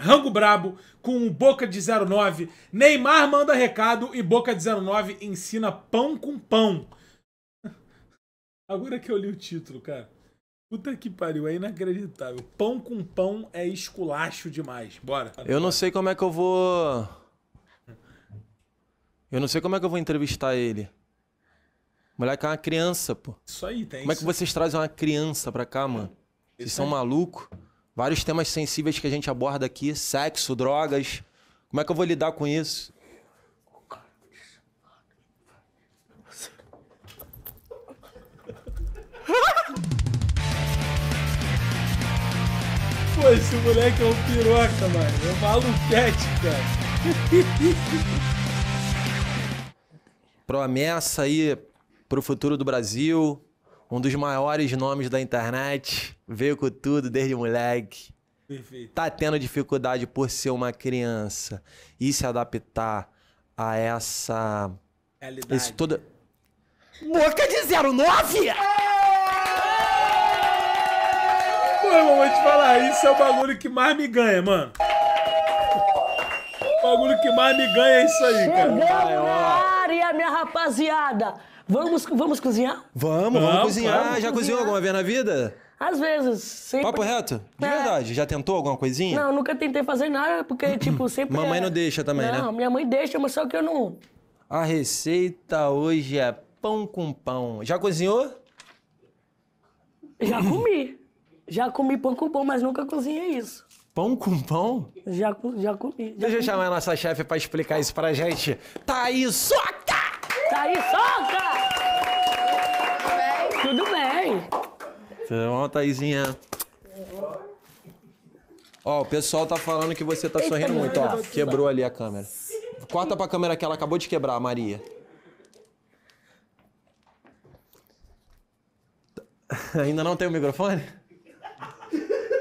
Rango Brabo com o Boca de 09. Neymar manda recado e Boca de 09 ensina pão com pão. Agora que eu li o título, cara. Puta que pariu, é inacreditável. Pão com pão é esculacho demais. Bora. Eu não sei como é que eu vou. Eu não sei como é que eu vou entrevistar ele. O moleque é uma criança, pô. Isso aí, tem Como é que isso. vocês trazem uma criança pra cá, mano? Vocês Isso são malucos? Vários temas sensíveis que a gente aborda aqui: sexo, drogas. Como é que eu vou lidar com isso? Pô, esse moleque é um piroca, mano. É um maluquete, cara. Promessa aí pro futuro do Brasil. Um dos maiores nomes da internet. Veio com tudo desde moleque. Perfeito. Tá tendo dificuldade por ser uma criança e se adaptar a essa. Realidade. Esse toda. Boca de 09! Pô, irmão, vou te falar, isso é o bagulho que mais me ganha, mano. O bagulho que mais me ganha é isso aí, cara. Chegamos na área, minha rapaziada. Vamos, vamos cozinhar? Vamos, vamos, Vamos, cozinhar. vamos Já cozinhou alguma vez na vida? Às vezes, sempre. Papo reto? De É. verdade. Já tentou alguma coisinha? Não, nunca tentei fazer nada, porque, tipo, sempre. Mamãe é- não deixa também, né? Não, minha mãe deixa, mas só que eu não. A receita hoje é pão com pão. Já cozinhou? Já comi. Já comi pão com pão, mas nunca cozinhei isso. Pão com pão? Já, co- já comi. Já Deixa eu chamar a nossa chefe pra explicar isso pra gente. Thaís Soca! Tá aí, soca! Tudo bem. Tudo bom, Thaisinha? Ó, o pessoal tá falando que você tá sorrindo muito, ó. Quebrou ali a câmera. Corta pra câmera que ela acabou de quebrar, a Maria. Ainda não tem o microfone?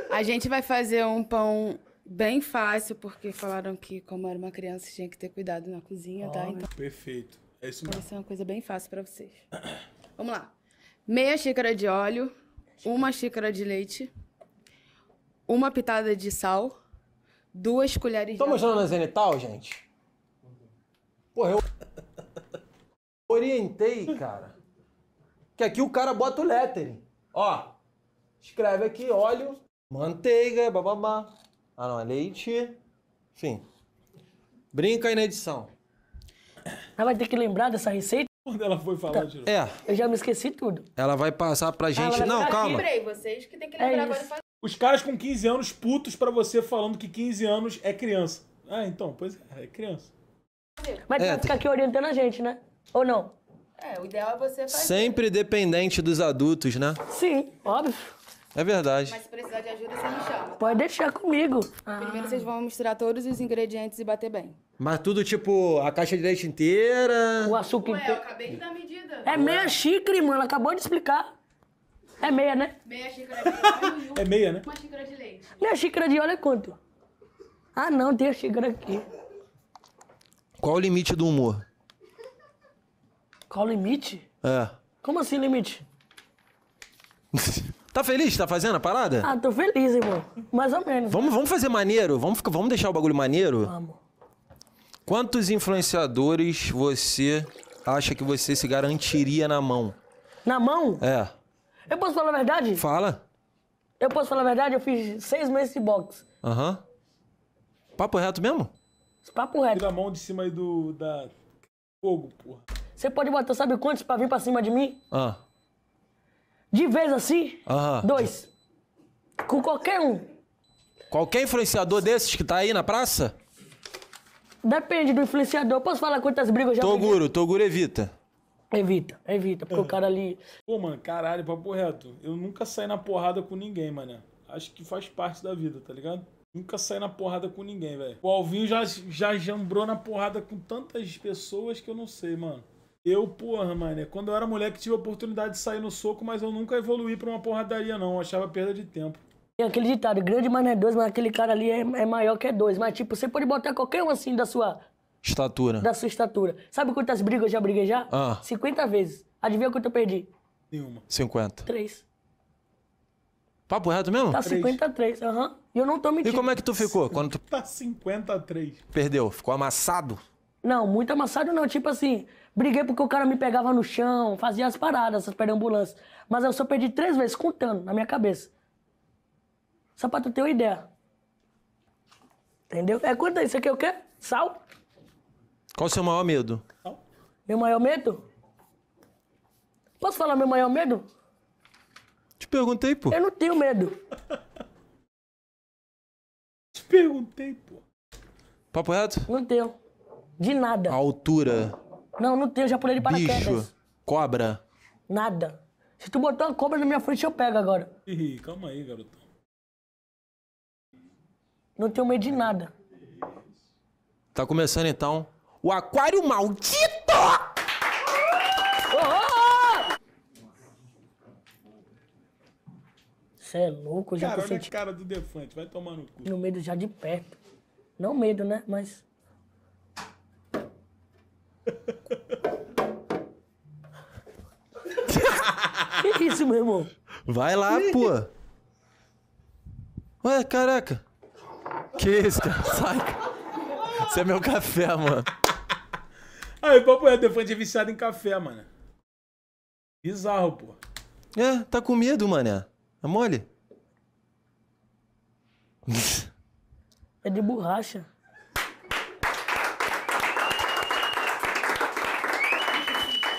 A gente vai fazer um pão bem fácil, porque falaram que, como era uma criança, tinha que ter cuidado na cozinha, tá? Então Perfeito. É isso vai mesmo. ser uma coisa bem fácil pra vocês. Vamos lá. Meia xícara de óleo, uma xícara de leite, uma pitada de sal, duas colheres Tô de mostrando a zenital, gente? Porra, eu orientei, cara. Que aqui o cara bota o lettering. Ó, escreve aqui óleo, manteiga, bababá. Ah, não, é leite. Enfim. Brinca aí na edição. Ela vai ter que lembrar dessa receita? Quando ela foi falar de novo. É, Eu já me esqueci tudo. ela vai passar pra gente. Não, calma. Lembrei, vocês que tem que É lembrar agora. isso. faz- Os caras com 15 anos putos pra você falando que 15 anos é criança. Ah, então, pois é, é criança. Mas tu É, vai ficar aqui orientando a gente, né? Ou não? É, o ideal é você fazer. Sempre dependente dos adultos, né? Sim, óbvio. É verdade. Mas se precisar de ajuda, você me chama. Pode deixar comigo. Ah, Primeiro vocês vão misturar todos os ingredientes e bater bem. Mas tudo tipo a caixa de leite inteira. o açúcar Ué, eu inteiro. acabei de dar a medida. É meia xícara, irmão. Ela acabou de explicar. É meia, né? Meia xícara de óleo É meia, né? uma xícara de leite. Meia xícara de óleo é quanto? Ah, não, tem a xícara aqui. Qual o limite do humor? Qual o limite? É. Como assim limite? Tá feliz? Tá fazendo a parada? Ah, tô feliz, irmão. Mais ou menos. Vamos, vamos fazer maneiro? Vamos, ficar- vamos deixar o bagulho maneiro? Vamos. Quantos influenciadores você acha que você se garantiria na mão? Na mão? É. Eu posso falar a verdade? Fala. Eu posso falar a verdade? Eu fiz seis meses de boxe. Aham. Papo reto mesmo? Papo reto. Tira a mão de cima aí do. da. Fogo, porra. Você pode botar, sabe quantos pra vir pra cima de mim? Ah. De vez assim? Aham. Dois. Com qualquer um. Qualquer influenciador desses que tá aí na praça? Depende do influenciador. Posso falar quantas brigas eu já briguei? Toguro, Toguro evita. Evita, evita. Porque o cara ali... Pô, mano, caralho, papo reto. Eu nunca saí na porrada com ninguém, mané. Acho que faz parte da vida, tá ligado? Nunca saí na porrada com ninguém, velho. O Alvinho já, já jambrou na porrada com tantas pessoas que eu não sei, mano. Eu, porra, mano, quando eu era moleque tive a oportunidade de sair no soco, mas eu nunca evoluí pra uma porradaria, não. Eu achava perda de tempo. Tem aquele ditado, grande mas não é dois, mas aquele cara ali é, é maior que é dois. Mas, tipo, você pode botar qualquer um assim da sua, Estatura. da sua estatura. Sabe quantas brigas eu já briguei já? Ah. 50 vezes. Adivinha quanto eu perdi? Nenhuma. 50. Três. Papo reto mesmo? Tá 53, aham. E eu não tô E mentindo. como é que tu ficou quando tu Tá 53. perdeu? Ficou amassado? Não, muito amassado não. Tipo assim, briguei porque o cara me pegava no chão, fazia as paradas, essas perambulâncias. Mas eu só perdi três vezes, contando, na minha cabeça. Só pra tu ter uma ideia. Entendeu? É quanto é isso aqui? É o quê? Sal? Qual o seu maior medo? Meu maior medo? Posso falar meu maior medo? Te perguntei, pô. Eu não tenho medo. Te perguntei, pô. Papo reto? Não tenho. De nada. Altura, Não, não tenho. Já pulei de paraquedas. bicho, cobra. Nada. Se tu botar uma cobra na minha frente, eu pego agora. Ih, calma aí, garotão. Não tenho medo de nada. Tá começando então o aquário maldito! Você é louco, já Cara, olha a sentindo cara do Defante, vai tomar no cu. no medo já de perto. Não medo, né? Mas. que isso, meu irmão? Vai lá, pô. Ué, caraca. Que isso, cara? Sai. Isso é meu café, mano. Aí, papo é, Defante é viciado em café, mano. Bizarro, pô. É, tá com medo, mané. É mole? É de borracha.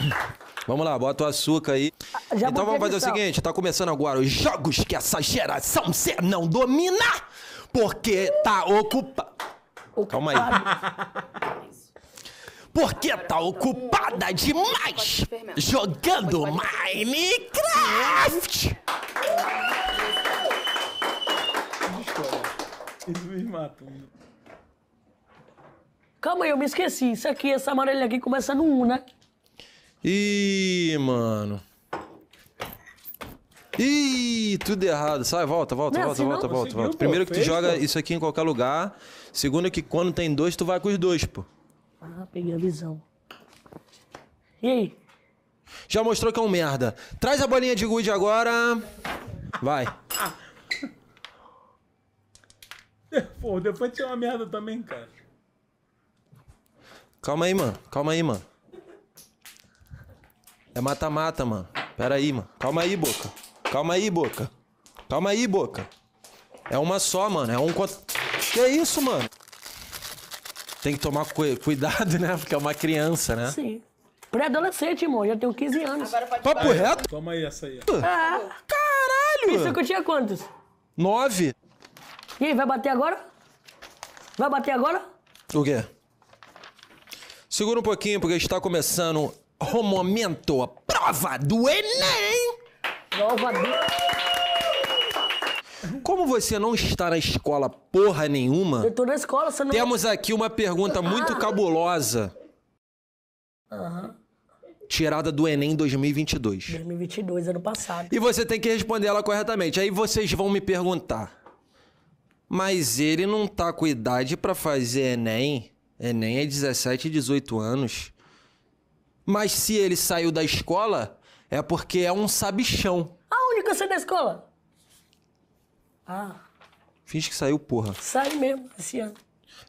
Vamos lá, bota o açúcar aí. Já então vamos fazer o seguinte, tá começando agora os jogos que essa geração cê não domina, porque tá ocupada. Calma aí. Porque tá ocupada demais jogando Minecraft. Eles me matam. Calma aí, eu me esqueci. Isso aqui, essa amarelinha aqui começa no 1, né? Ih, mano. Ih, tudo errado. Sai, volta, volta, Não volta, assim, volta, volta, volta. pô, Primeiro que tu fez, joga pô. isso aqui em qualquer lugar. Segundo que quando tem dois, tu vai com os dois, pô. Ah, peguei a visão. E aí? Já mostrou que é um merda. Traz a bolinha de gude agora. Vai. Pô, Defante é uma merda também, cara. Calma aí, mano. Calma aí, mano. É mata-mata, mano. Pera aí, mano. Calma aí, boca. Calma aí, boca. Calma aí, boca. É uma só, mano. É um contra. Que isso, mano? Tem que tomar cu- cuidado, né? Porque é uma criança, né? Sim. Pré-adolescente, irmão. Já tenho 15 anos. Papo reto? Toma aí essa aí. ó. Isso Caralho! que eu tinha quantos? Nove. E aí, vai bater agora? Vai bater agora? O quê? Segura um pouquinho, porque está começando o momento, a prova do Enem! Nova B. Como você não está na escola porra nenhuma, Eu tô na escola, você não... temos aqui uma pergunta muito cabulosa. Tirada do Enem 2022. 2022, ano passado. E você tem que responder ela corretamente. Aí vocês vão me perguntar. Mas ele não tá com idade pra fazer Enem? Enem é 17 e 18 anos. Mas se ele saiu da escola, é porque é um sabichão. Aonde que eu saí da escola? Ah, Finge que saiu, porra. saí mesmo esse ano.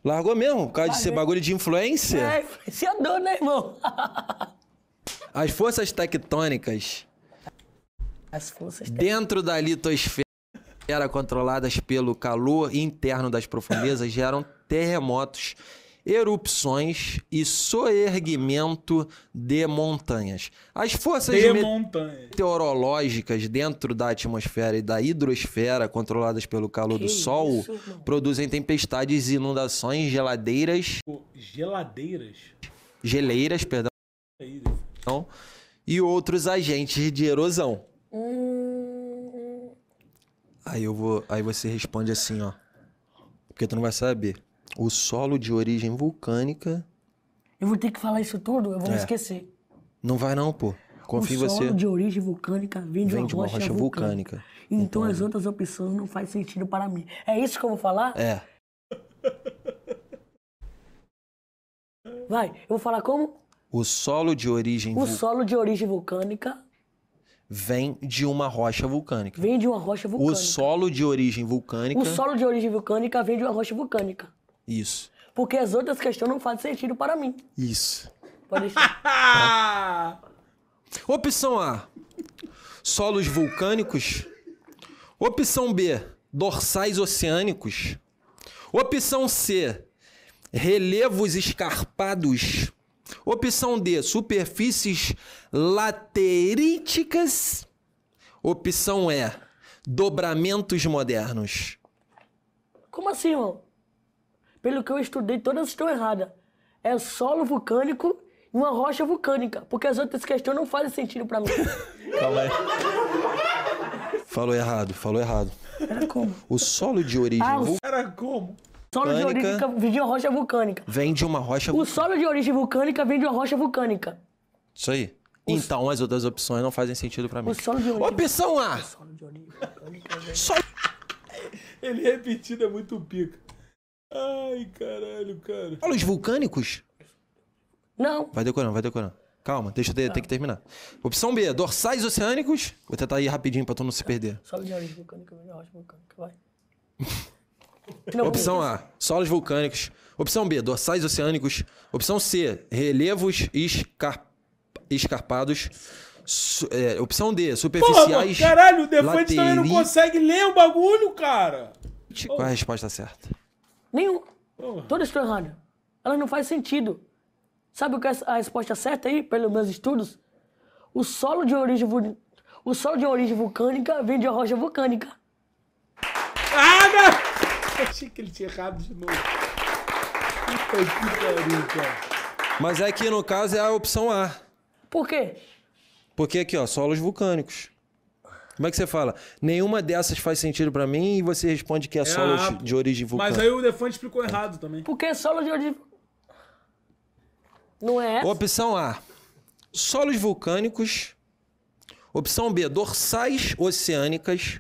Largou mesmo, por causa de ser bagulho de influência? É, influenciador, né, irmão? As forças tectônicas As forças... dentro da litosfera controladas pelo calor interno das profundezas geram terremotos, erupções e soerguimento de montanhas. As forças De meteorológicas dentro da atmosfera e da hidrosfera controladas pelo calor do Que Sol isso, produzem tempestades e inundações, geladeiras, Pô, geladeiras. geleiras, perdão, Defante. e outros agentes de erosão. Hum, Aí eu vou, aí você responde assim, ó. Porque tu não vai saber. O solo de origem vulcânica eu vou ter que falar isso tudo, eu vou me É. esquecer. não vai não, pô. Confia em o você. solo de origem vulcânica vem de Vem uma, de uma rocha, rocha vulcânica. vulcânica. Então, as outras opções não fazem sentido para mim. É isso que eu vou falar? É. Vai, eu vou falar como? O solo de origem O solo de origem vulcânica vem de uma rocha vulcânica. Vem de uma rocha O vulcânica. solo de origem vulcânica. O solo de origem vulcânica vem de uma rocha vulcânica. Isso. Porque as outras questões não fazem sentido para mim. Isso. Pode deixar. Opção A: solos vulcânicos. Opção B: dorsais oceânicos. Opção C: relevos escarpados. Opção D: superfícies lateríticas. Opção E: dobramentos modernos. Como assim, irmão? Pelo que eu estudei, todas estão erradas. É solo vulcânico e uma rocha vulcânica. Porque as outras questões não fazem sentido pra mim. Calma aí. Falou errado, falou errado. Era como? O solo de origem Ah, o vulcânica Era como? Solo de Vulcânica. origem vem de uma rocha vulcânica. vem de uma rocha O vulcânica. solo de origem vulcânica vem de uma rocha vulcânica. Isso aí. Então as outras opções não fazem sentido pra mim. O solo de origem. Opção A. Solo de origem vulcânica vem. Solo Ele repetido é muito pica. Ai, caralho, cara. Solos vulcânicos? Não. Vai decorando, vai decorando. Calma, deixa eu ter, ter que terminar. Opção B, dorsais oceânicos. Vou tentar ir rapidinho pra tu não se perder. Solo de origem vulcânica vem de rocha vulcânica. Vai. Não, Opção A, solos vulcânicos. Opção B, dorsais oceânicos. Opção C, relevos escar... escarpados. Su- é, opção D, Porra, superficiais. mano, caralho, o Defante também não lateri- consegue ler o bagulho, cara. Qual é a resposta certa? Nenhum. Porra. Todas estão erradas. Elas não fazem sentido. Sabe o que é a resposta certa aí, pelos meus estudos? O solo de origem, vul- o solo de origem vulcânica vem de uma rocha vulcânica. Ah, não! Achei que ele tinha errado de novo. Puta que pariu, cara. Mas é que no caso é a opção A. Por quê? Porque aqui, ó, solos vulcânicos. Como é que você fala? Nenhuma dessas faz sentido pra mim e você responde que é, solos a- de origem vulcânica. Mas aí o Defante explicou errado também. Porque solo de origem. Não é essa? Opção A: solos vulcânicos. Opção B: dorsais oceânicas.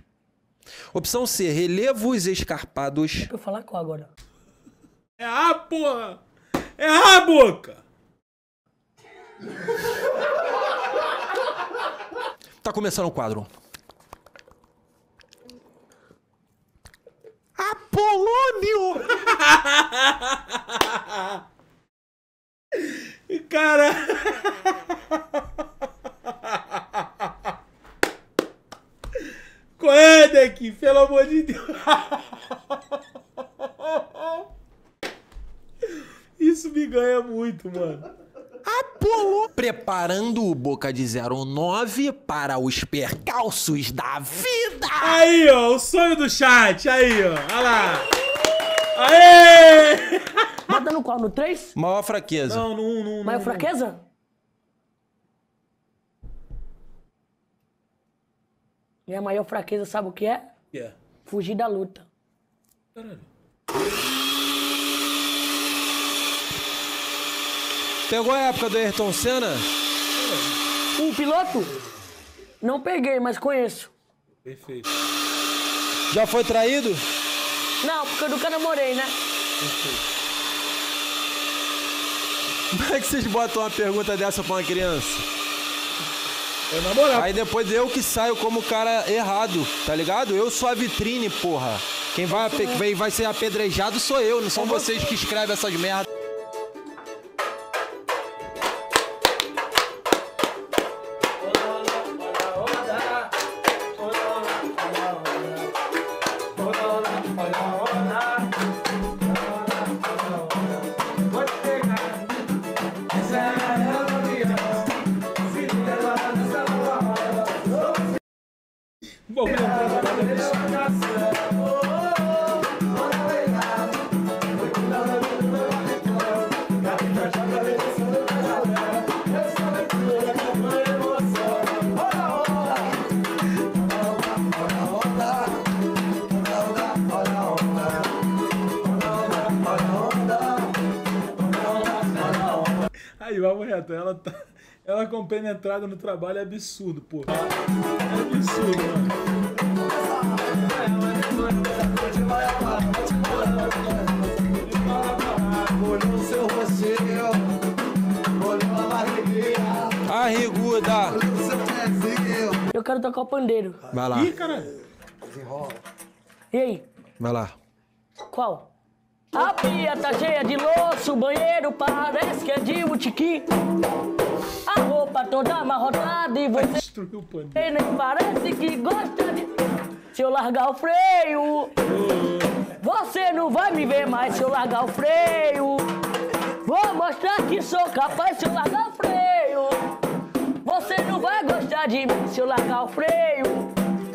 Opção C: relevos escarpados. Eu falar qual agora? É a porra! É a boca! Tá começando o quadro. Apolônio! Cara! Qual? Pelo amor de Deus! Isso me ganha muito, mano. Apolô! Preparando o Boca de 09 para os percalços da vida! Aí, ó, o sonho do chat. Aí, ó. Olha lá. Aê! Bota no qual? No 3? Maior fraqueza. Não, não, não. Maior não. fraqueza? Minha maior fraqueza, sabe o que é? É. Fugir da luta. Caralho. Pegou a época do Ayrton Senna? Um piloto? Não peguei, mas conheço. Perfeito. Já foi traído? Não, porque eu nunca namorei, né? Como é que vocês botam uma pergunta dessa pra uma criança? É namorar. Aí depois eu que saio como cara errado, tá ligado? Eu sou a vitrine, porra. Quem vai, quem vai ser apedrejado sou eu, não são vocês que escrevem essas merdas. O na parada disso. Aí, vamos reto. Ela tá. Ela compenetrada no trabalho é absurdo, pô. É absurdo, mano. Arriguda! Eu quero tocar o pandeiro. Vai lá, Ih, caralho. E aí? vai lá. Qual? A pia tá cheia de louço, o banheiro parece que é de botiquim. A roupa toda amarrotada e você Destruiu o pano. nem parece que gosta de. Se eu largar o freio, você não vai me ver mais se eu largar o freio. Vou mostrar que sou capaz se eu largar o freio. Você não vai gostar de mim se eu largar o freio.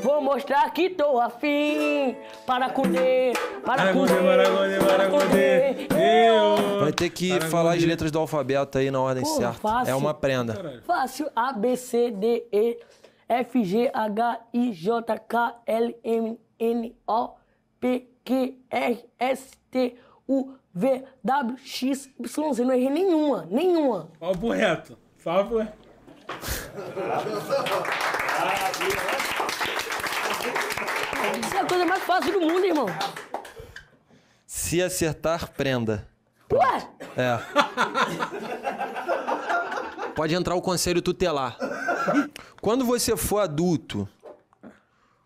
Vou mostrar que tô afim. Para D, para D, Para eu. Vai ter que falar as letras do alfabeto aí na ordem Pô, certa. fácil. É uma prenda. Caralho. Fácil. A, B, C, D, E, F, G, H, I, J, K, L, M, N, O, P, Q, R, S, T, U, V, W, X, Y, Z. Não errei nenhuma, nenhuma. Papo reto. Papo reto. Isso é a coisa mais fácil do mundo, irmão. Se acertar, prenda. Ué, É. Pode entrar o conselho tutelar. Quando você for adulto,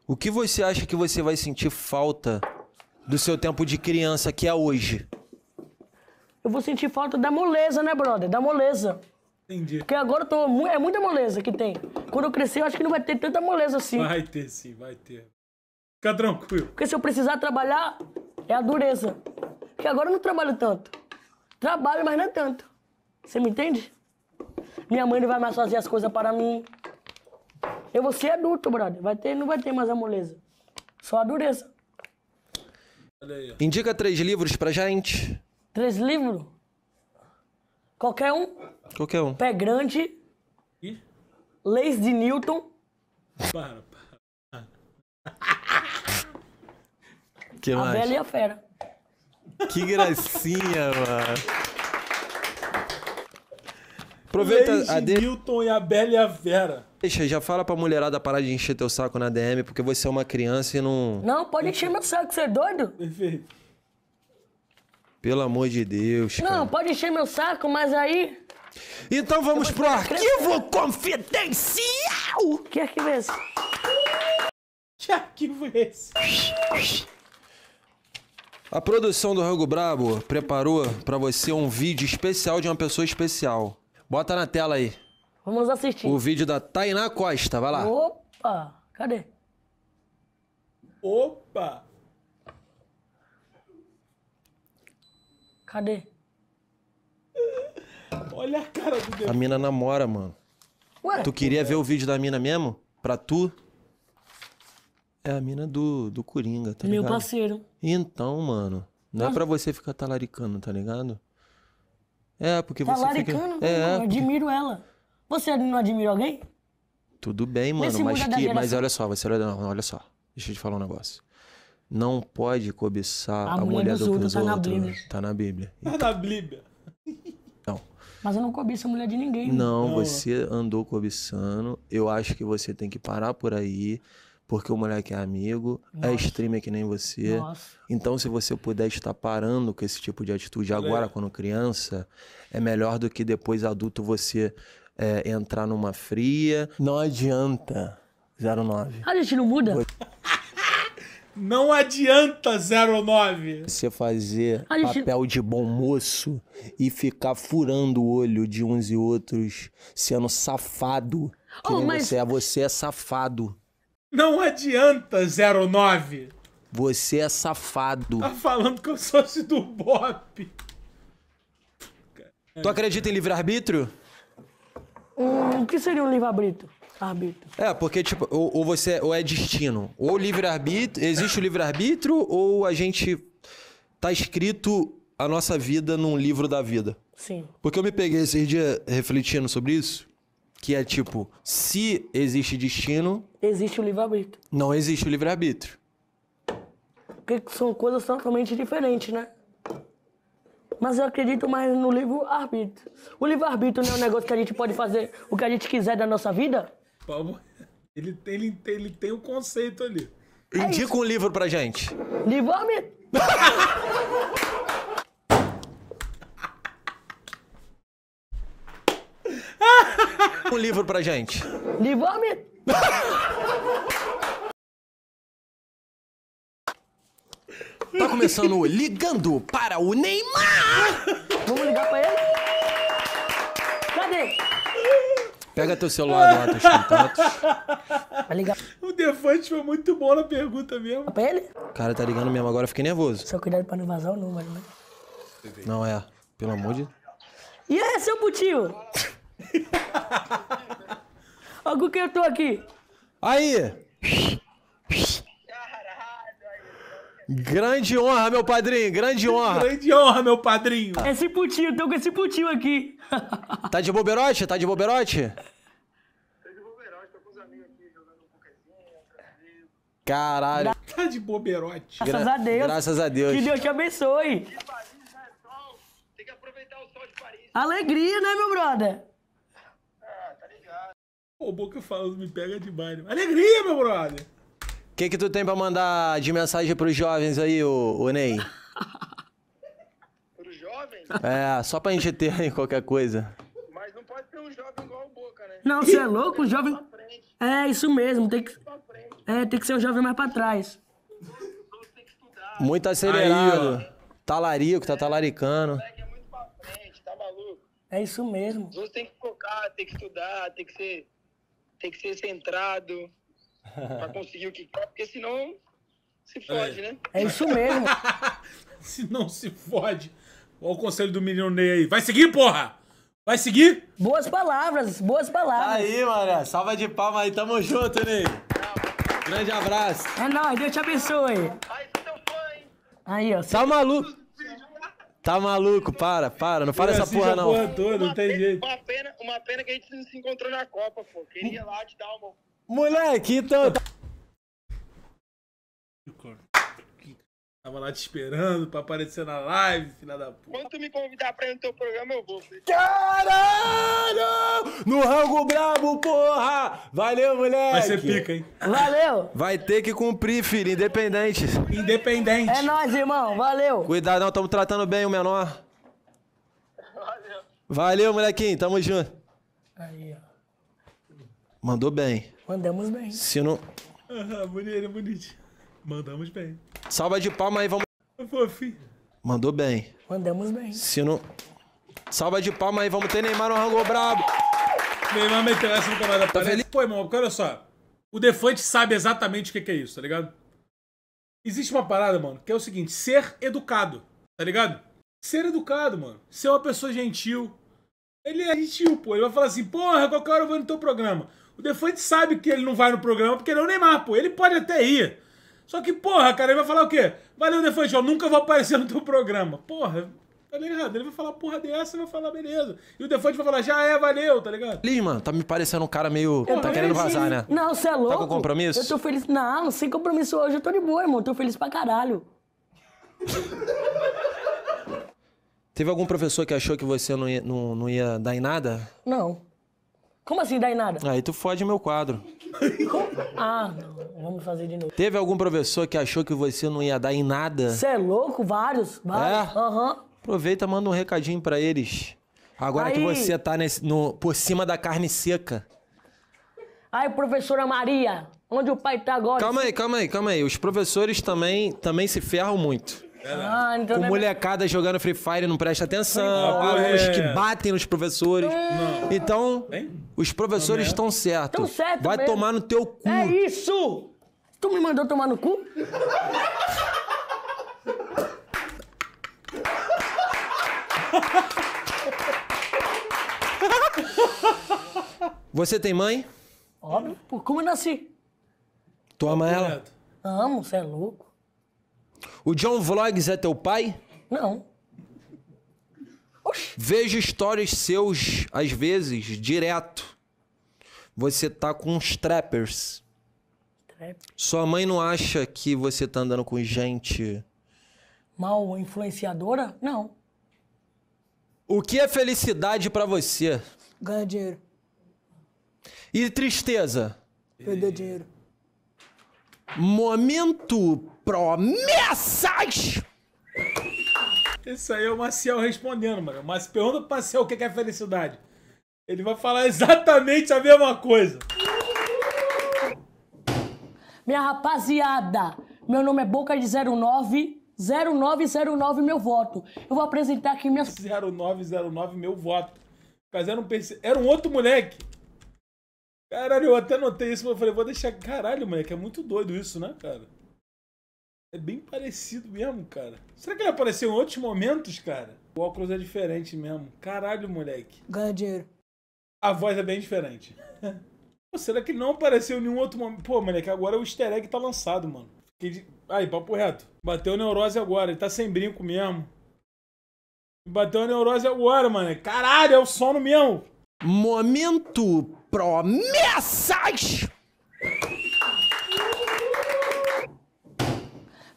o que você acha que você vai sentir falta do seu tempo de criança que é hoje? eu vou sentir falta da moleza, né, brother? Da moleza. Entendi. Porque agora eu tô. mu- É muita moleza que tem. Quando eu crescer, eu acho que não vai ter tanta moleza assim. Vai ter sim, vai ter. Fica tranquilo. Porque se eu precisar trabalhar, é a dureza. Porque agora eu não trabalho tanto. Trabalho, mas não é tanto. Você me entende? Minha mãe não vai mais fazer as coisas para mim. Eu vou ser adulto, brother. Vai ter, não vai ter mais a moleza. Só a dureza. Olha aí. ó. Indica três livros pra gente. Três livros. Qualquer um. Qualquer um. Pé grande. Ih, Leis de Newton. para, para. Que A mais? Bela e a Fera. Que gracinha, mano. Aproveita Leis a de de... Newton e a Bela e a Vera. Deixa, já fala pra mulherada parar de encher teu saco na DM, porque você é uma criança e não. Não, pode encher meu saco, você é doido? Perfeito. Pelo amor de Deus, cara. Não, pode encher meu saco, mas aí. Então vamos pro arquivo confidencial! Que arquivo é esse? Que arquivo é esse? A produção do Rango Brabo preparou pra você um vídeo especial de uma pessoa especial. Bota na tela aí. Vamos assistir. O vídeo da Tainá Costa, vai lá. Opa! Cadê? Opa! Cadê? Olha a cara do A Deus. mina namora, mano. Ué, Tu queria ver o vídeo da mina mesmo? Pra tu? É a mina do, do Coringa, tá meu ligado? parceiro. Então, mano, não é pra você ficar talaricando, tá ligado? É, porque Tá você laricando? fica... É, eu porque- admiro ela. Você não admira alguém? Tudo bem, mano, Nesse mas que... Mas olha só, você... Não, olha só. Deixa eu te falar um negócio. Não pode cobiçar A a, mulher mulher dos do outros, dos tá na outros. Bíblia. Tá na Bíblia. Tá na Bíblia. Mas eu não cobiço a mulher de ninguém. não, você andou cobiçando. Eu acho que você tem que parar por aí. Porque o moleque é amigo, é streamer que nem você. Nossa. Então, se você puder estar parando com esse tipo de atitude agora, quando criança, é melhor do que depois adulto você é, entrar numa fria. Não adianta. 09. A gente não muda? Não adianta 09. Você fazer papel de bom moço e ficar furando o olho de uns e outros, sendo safado. Que Oh, nem mas- você é, você é safado. Não adianta 09. Você é safado. Tá falando que eu sou esse do Bop. Tu acredita em livre-arbítrio? Hum, o que seria um livre-arbítrio? Arbítrio. É, porque, tipo, ou, ou você ou é destino. Ou livre-arbítrio. Existe o livre-arbítrio, ou a gente tá escrito a nossa vida num livro da vida. Sim. Porque eu me peguei esses dias refletindo sobre isso. Que é tipo, se existe destino, Existe o livre-arbítrio. não existe o livre-arbítrio. Porque são coisas totalmente diferentes, né? Mas eu acredito mais no livre-arbítrio. O livre-arbítrio não é um negócio que a gente pode fazer o que a gente quiser da nossa vida? Pablo, Ele tem, ele, tem, ele tem o conceito ali. Indica um livro pra gente. Livre-arbítrio. Um livro pra gente. Livre-arbítrio. Tá começando o Ligando para o Neymar! Vamos ligar pra ele? Pega teu celular lá, teus contatos. Vai ligar O Defante foi muito bom na pergunta mesmo. pra ele? O cara tá ligando mesmo, agora eu fiquei nervoso. Só cuidado pra não vazar o número, né? Não é, pelo amor de E aí, seu putinho? Olha com quem eu tô aqui. Aí! Grande honra, meu padrinho, grande honra. Grande honra, meu padrinho. Esse putinho, tô com esse putinho aqui. Tá de boberote? Tá de boberote? Caralho. Tá de boberote. Graças a Deus. Graças a Deus. Que Deus te abençoe. Tem que aproveitar o sol de Paris. Alegria, né, meu brother? Pô, o Boca falando me pega demais. né? Alegria, meu brother. O que que tu tem pra mandar de mensagem pros jovens aí, ô, ô Ney? Pro jovem, É, só pra gente ter aí qualquer coisa. mas não pode ser um jovem igual o Boca, né? Não, você é louco? O jovem. Pra frente, É, isso mesmo. Tem que, é, tem que ser um jovem mais pra trás. Muito acelerado. Aí, Talarico, tá talaricando. O é muito pra frente, tá maluco? É isso mesmo. Os outros tem que focar, tem que estudar, tem que ser, tem que ser centrado pra conseguir o que quer, porque senão se fode, né? É isso mesmo. Se não se fode. Olha o conselho do menino Ney aí. Vai seguir, porra? Vai seguir? Boas palavras, boas palavras. Aí, mané. Salva de palma aí. Tamo junto, Ney. Grande abraço. É nóis, Deus te abençoe. Aí, sou teu fã, hein? Aí, ó. Tá maluco? Tá maluco? Para, para. Não fala essa porra, não. porra toda, não tem jeito. Uma pena, uma pena que a gente não se encontrou na Copa, pô. Queria lá te dar uma. Moleque, então... Tava lá te esperando pra aparecer na live, filha da puta. Quando tu me convidar pra ir no teu programa, eu vou. filho. Caralho! No rango brabo, porra! Valeu, moleque! Vai ser pica, hein? Valeu. Vai ter que cumprir, filho, independente. Independente. É nóis, irmão. Valeu. Cuidado, não, tamo tratando bem o menor. Valeu. Valeu, molequinho, tamo junto. Aí, ó. Mandou bem. Mandamos bem. Se não. Aham, bonito, bonito. Mandamos bem. Salva de palma aí, vamos. Fofinho. Mandou bem. Mandamos bem. Se não. Salva de palma aí, vamos ter Neymar no rango brabo. Neymar meteu essa no canal da Parece. feliz? Pô, irmão, porque olha só. O Defante sabe exatamente o que que é isso, tá ligado? Existe uma parada, mano, que é o seguinte: ser educado, tá ligado? Ser educado, mano. Ser uma pessoa gentil. Ele é gentil, pô. Ele vai falar assim, porra, qualquer hora eu vou no teu programa. O Defante sabe que ele não vai no programa porque ele é o Neymar, pô. Ele pode até ir. Só que, porra, cara, ele vai falar o quê? Valeu, Defante, eu nunca vou aparecer no teu programa. Porra, tá ligado? Ele vai falar porra dessa e vai falar beleza. E o Defante vai falar, já é, valeu, tá ligado? Mano. Tá me parecendo um cara meio. Eu Tá querendo feliz. vazar, né? Não, você é louco. com compromisso? Eu tô feliz. Não, sem compromisso hoje. Eu tô de boa, irmão. Tô feliz pra caralho. Teve algum professor que achou que você não ia, não, não ia dar em nada? Não. Como assim, dá em nada? Aí tu fode meu quadro. Como? Ah, não. Vamos fazer de novo. Teve algum professor que achou que você não ia dar em nada? Você é louco? Vários? Vários? É? Aham. Aproveita, manda um recadinho pra eles. Agora que Aí. você tá nesse, no, por cima da carne seca. Aí, professora Maria, onde o pai tá agora? Calma aí, calma aí, calma aí. Os professores também, também se ferram muito. Ah, então Com não é- molecada jogando Free Fire não presta atenção, Ah, alunos é. que batem nos professores. Então, Hein? os professores estão certos. Tão certo Vai mesmo. tomar no teu cu. É isso! Tu me mandou tomar no cu? Você tem mãe? Óbvio. Pô, como eu nasci? Tu ama ela? Correto. Amo, você é louco. O John Vlogs é teu pai? Não. Oxi. Vejo stories seus, às vezes, direto. Você tá com uns trappers. Trap. Sua mãe não acha que você tá andando com gente. Mal influenciadora? Não. O que é felicidade pra você? Ganha dinheiro. E tristeza? Perder dinheiro. Momento promessas! Esse aí é o Maciel respondendo, mano. Mas pergunta pro Maciel o que é felicidade. Ele vai falar exatamente a mesma coisa. Minha rapaziada, meu nome é Boca de 09, 0909 meu voto. Eu vou apresentar aqui minhas 0909, meu voto. Mas era um, pense- era um outro moleque. Caralho, eu até notei isso, mas eu falei, vou deixar. Caralho, moleque, é muito doido isso, né, cara? É bem parecido mesmo, cara. Será que ele apareceu em outros momentos, cara? O óculos é diferente mesmo. Caralho, moleque. ganha dinheiro. A voz é bem diferente. Pô, será que não apareceu em nenhum outro momento? Pô, moleque, agora o easter egg tá lançado, mano. Fiquei de... Aí, papo reto. Bateu neurose agora, ele tá sem brinco mesmo. Bateu a neurose agora, mano. Caralho, é o sono mesmo. Momento promessas!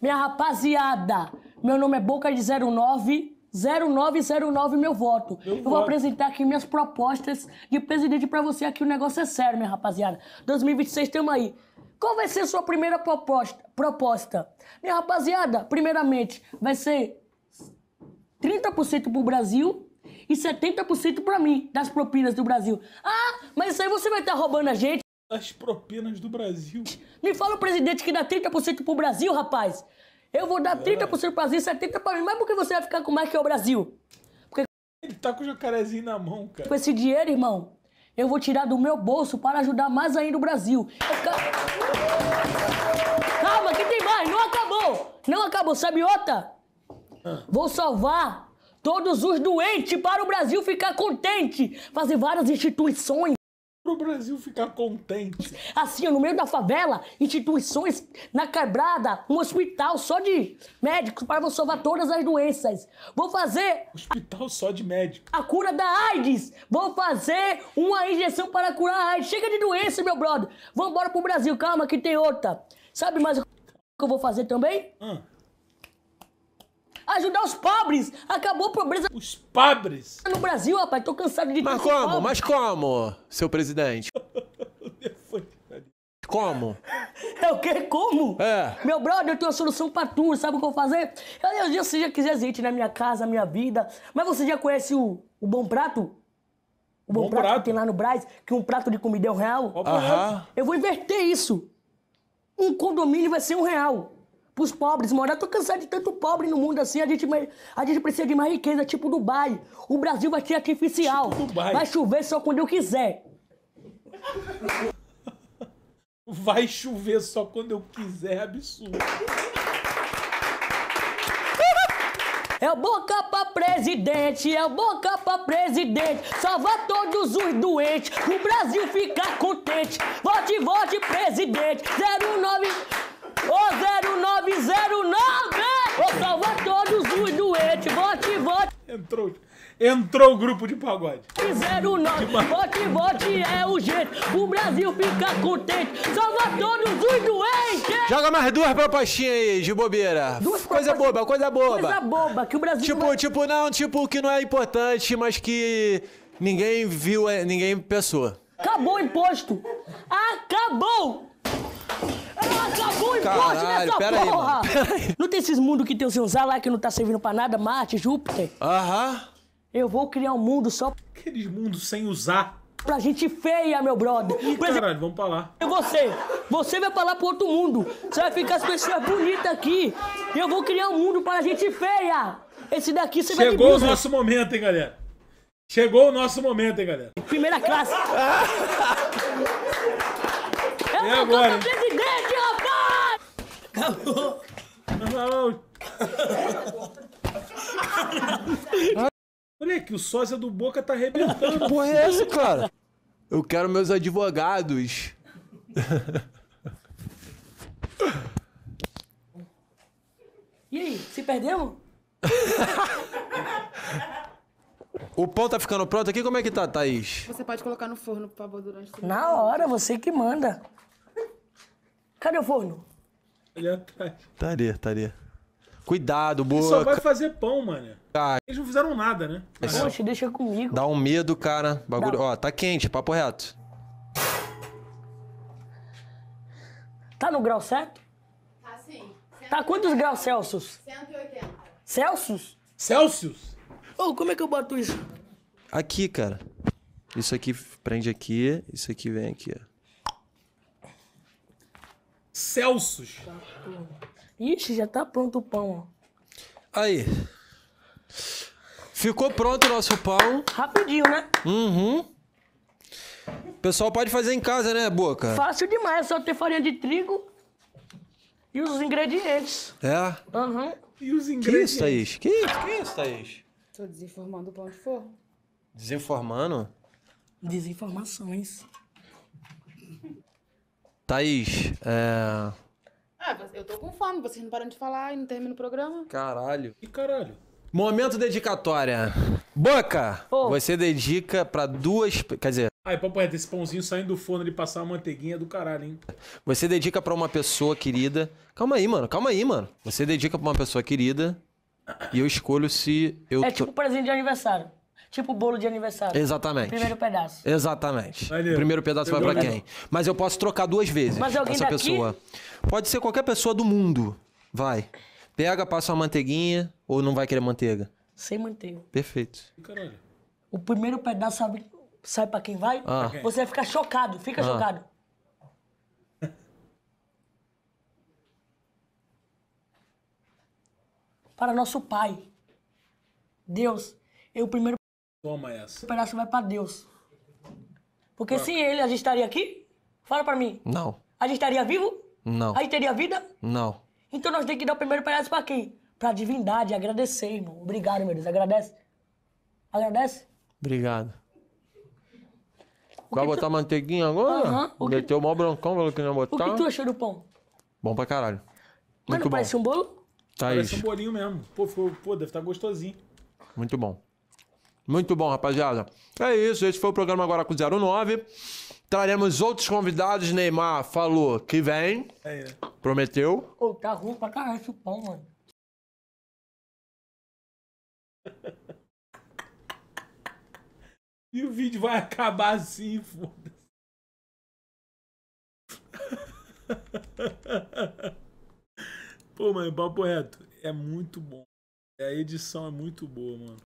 Minha rapaziada, meu nome é Boca de 09, 0909 meu voto. Meu eu vou voto. apresentar aqui minhas propostas de presidente pra você aqui. O negócio é sério, minha rapaziada. 2026 tamo aí. Qual vai ser a sua primeira proposta? proposta? Minha rapaziada, primeiramente, vai ser 30% pro Brasil e 70% pra mim, das propinas do Brasil. Ah, mas isso aí você vai estar roubando a gente. As propinas do Brasil. Me fala o presidente que dá 30% pro Brasil, rapaz. Eu vou dar 30% pro Brasil e 70% pra mim. Mas por que você vai ficar com mais que o Brasil? Ele tá com o jacarezinho na mão, cara. Com esse dinheiro, irmão, eu vou tirar do meu bolso para ajudar mais ainda o Brasil. Eu Calma, que tem mais. Não acabou. Não acabou. Sabe outra? Vou salvar todos os doentes para o Brasil ficar contente. Fazer várias instituições. Pro Brasil ficar contente. Assim, no meio da favela, instituições na quebrada, um hospital só de médicos para salvar todas as doenças. Vou fazer Hospital só de médico. a cura da AIDS. Vou fazer uma injeção para curar a AIDS. Chega de doença, meu brother. Vamos embora pro Brasil. Calma que tem outra. Sabe mais o que eu vou fazer também? Ah, Ajudar os pobres. Acabou a pobreza os pobres. no Brasil, rapaz. Tô cansado de Mas como? pobre. Mas como, seu presidente? Foi. Como? É o quê? Como? É. Meu brother, eu tenho uma solução pra tudo. Sabe o que eu vou fazer? Eu, eu, se você já quiser gente na minha casa, na minha vida. Mas você já conhece o, o Bom Prato? O Bom, Bom prato, Prato. que tem lá no Brás, que um prato de comida é um real. Aham. Eu vou inverter isso. Um condomínio vai ser um real. Pros pobres morar. Tô cansado de tanto pobre no mundo assim. A gente, a gente precisa de mais riqueza, tipo Dubai. O Brasil vai ser artificial. Tipo Dubai. Vai chover só quando eu quiser. Vai chover só quando eu quiser, é absurdo. É o boca pra presidente, é o boca pra presidente. Salvar todos os doentes, o Brasil ficar contente. Vote, vote, presidente. 09. Ô 0909! Vou salvar todos os doentes. Vote, vote. Entrou, entrou o grupo de pagode. 09, vote, vote é o jeito. O Brasil fica contente. Salva todos os doentes. Joga mais duas propostinhas aí, de bobeira. Duas coisa propostas- boba, coisa boba. Coisa boba, que o Brasil. Tipo, vai- tipo, não, tipo, que não é importante, mas que ninguém viu, é, ninguém pensou. Acabou o imposto. Acabou. Acabou o imposto Caralho, nessa pera aí, porra. mano, pera aí. Não tem esses mundos que tem os seus lá que não tá servindo pra nada, Marte, Júpiter. Aham. Eu vou criar um mundo só Aqueles mundos sem usar. pra gente feia, meu brother. Ih, Por exemplo, caralho, vamos pra lá. você. Você vai falar pro outro mundo. Você vai ficar as pessoas bonitas aqui. E eu vou criar um mundo para gente feia. Esse daqui você vai Chegou o business. nosso momento, hein, galera. Chegou o nosso momento, hein, galera. Primeira classe. Eu É agora, hein? Presidente, rapaz! Moleque, o sósia do Boca tá arrebentando. Porra é essa, cara? Eu quero meus advogados. E aí, se perdemos? O pão tá ficando pronto aqui? Como é que tá, Thaís? Você pode colocar no forno, por favor, durante o Na hora, você que manda. Cadê o forno? Ali atrás. Estaria, estaria. Cuidado, Ele só vai fazer pão, mano. Cara, Eles não fizeram nada, né? Poxa, deixa comigo. Dá um medo, cara. Bagulho. Dá. Ó, tá quente, papo reto. Tá no grau certo? Assim, Tá quantos graus Celsius? 180. Celsius? Celsius? Ô, como é que eu boto isso? Aqui, cara. Isso aqui prende aqui, isso aqui vem aqui, ó. Celsos. Ixi, já tá pronto o pão, ó. Aí. Ficou pronto o nosso pão. Rapidinho, né? Uhum. O pessoal pode fazer em casa, né, Boca? Fácil demais, é só ter farinha de trigo e os ingredientes. É. Aham. E os Que ingredientes? isso, Thaís? Que isso, que isso, Thaís? Tô desinformando o pão de forno. Desinformando? Desinformações. Thaís, é... Ah, eu tô com fome, vocês não param de falar e não termina o programa? Caralho. E caralho. Momento dedicatória. Boca, Ô. você dedica pra duas... Quer dizer, Ai, papo reto, esse pãozinho saindo do forno de passar uma manteiguinha é do caralho, hein? você dedica pra uma pessoa querida... Calma aí, mano. Calma aí, mano. Você dedica pra uma pessoa querida e eu escolho se eu... É tipo presente de aniversário. Tipo bolo de aniversário. Exatamente. Primeiro pedaço. Exatamente. O primeiro pedaço vai pra quem? Mas eu posso trocar duas vezes Mas alguém essa daqui? pessoa. Pode ser qualquer pessoa do mundo. Vai. Pega, passa uma manteiguinha ou não vai querer manteiga. Sem manteiga. Perfeito. E caralho. O primeiro pedaço sabe, sabe pra quem vai? Ah. Você vai ficar chocado. Fica Ah. chocado. Para nosso pai. Deus. E o primeiro Toma essa. pedaço vai pra Deus. Porque sem ele a gente estaria aqui? Fala pra mim. Não. A gente estaria vivo? Não. A gente teria vida? Não. Então nós temos que dar o primeiro pedaço pra quem? Pra divindade, agradecer, irmão. Obrigado, meu Deus. Agradece. Agradece? Obrigado. Vai botar manteiguinha agora? Aham. O que- Meteu o mó brancão, falou que não ia O botar. que tu achou do pão? Bom pra caralho. Mas Muito não bom. parece um bolo? Thaís, Parece um bolinho mesmo. Pô, ficou- pô deve estar gostosinho. muito bom. Muito bom, rapaziada. É isso, esse foi o programa agora com 09. Traremos outros convidados. Neymar falou que vem, É, né? prometeu. Ô, tá ruim pra caralho esse pão, mano. E o vídeo vai acabar assim, foda-se. Pô, mano, papo reto. É muito bom. A edição é muito boa, mano.